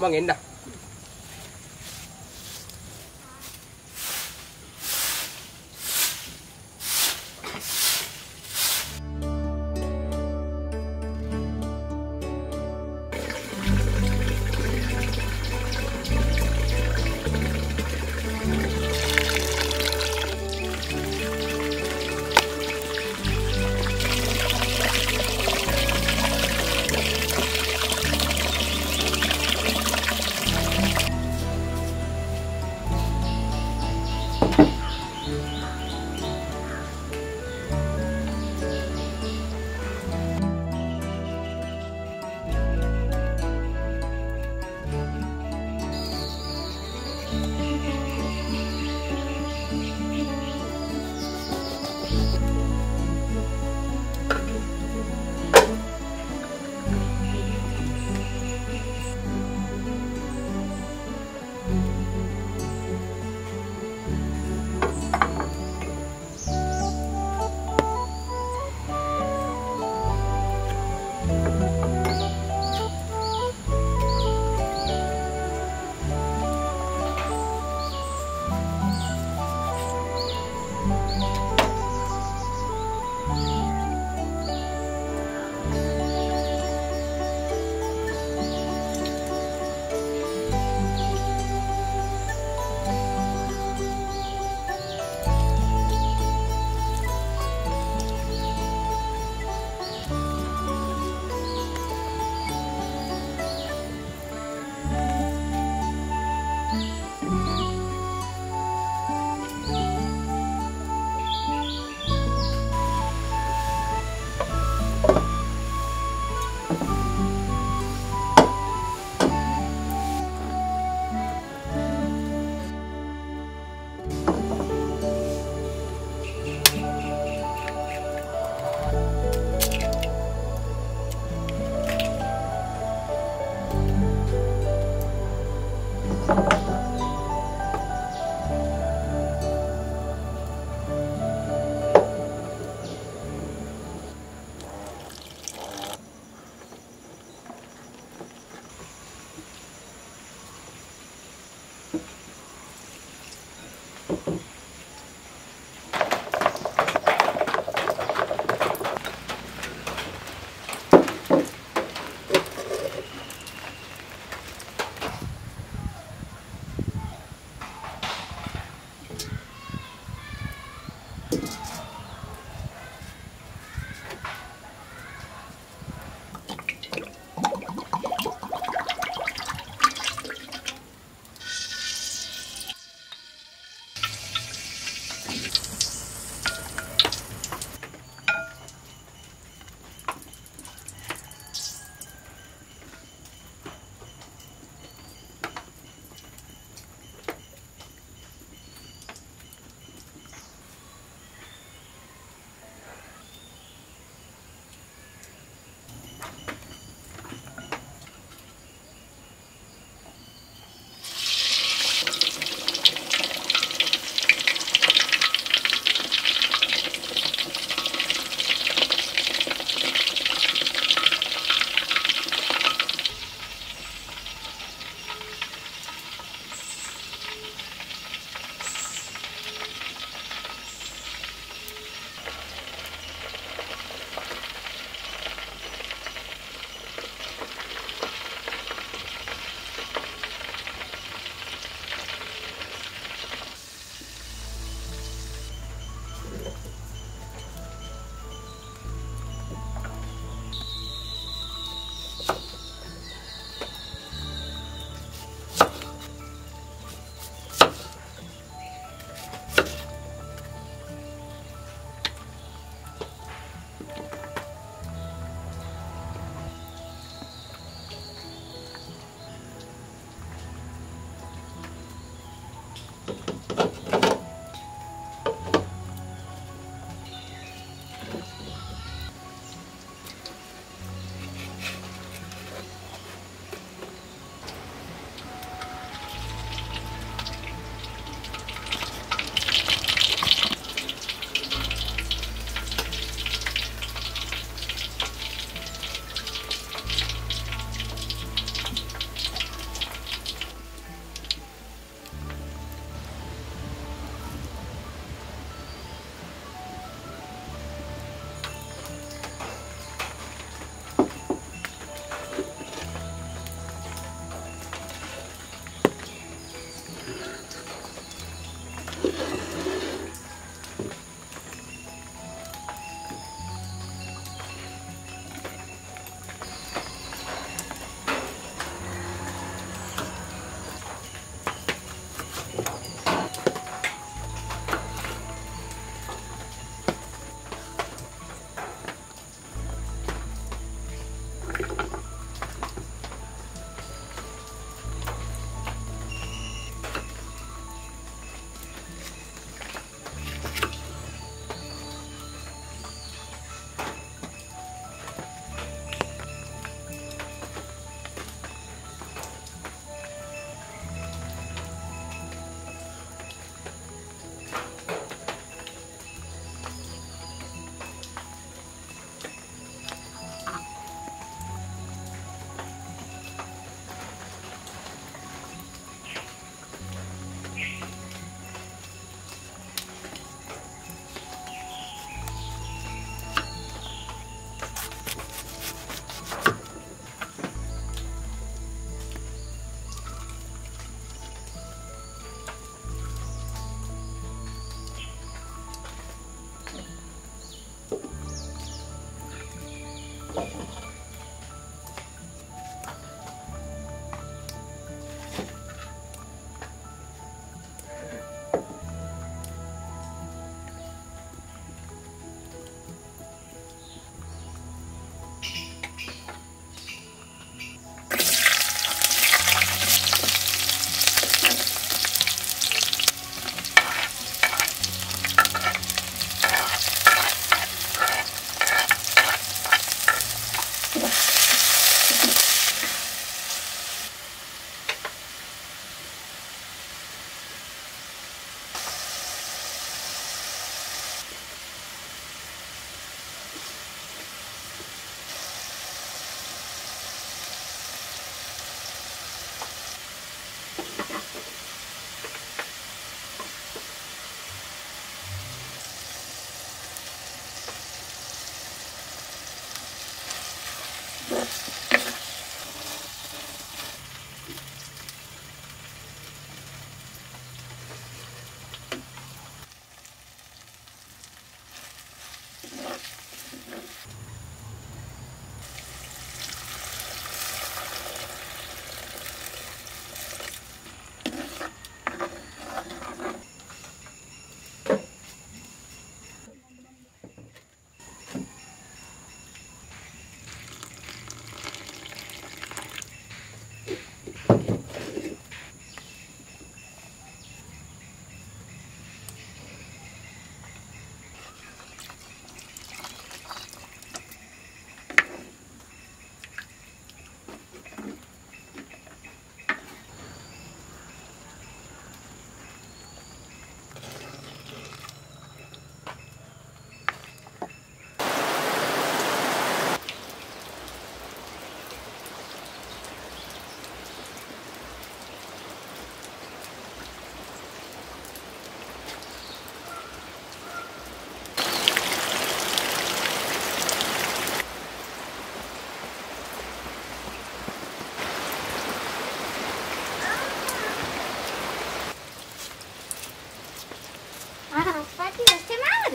mau ngin dah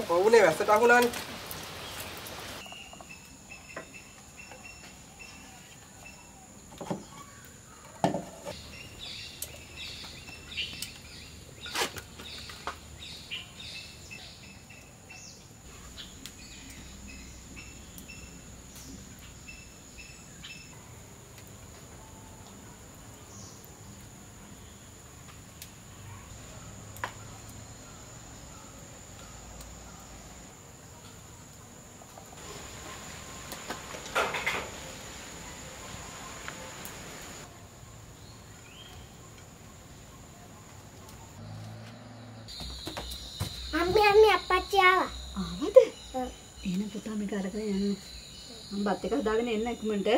වැස්සෙම ආවද? ඔව්නේ වැස්සට අහුණානේ. අම්මි අම්මි අප්පච්චි ආවා. ආවද? එහෙනම් පුතා මේක අරගෙන යන්න. මම බත් එක හදාගෙන එන්න ඉක්මනට.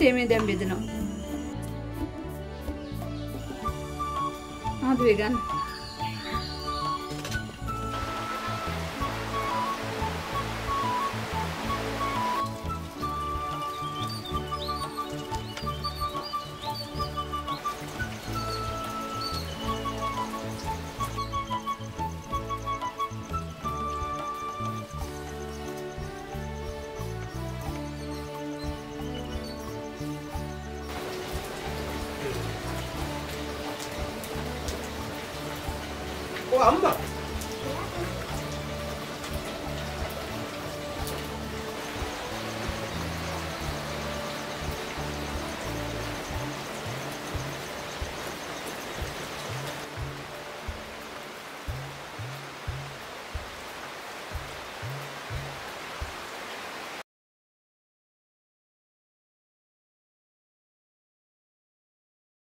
ආ ඔව් පුතේ මේ දැන් බෙදනවා. ආ දුවේ 어, 안 봐.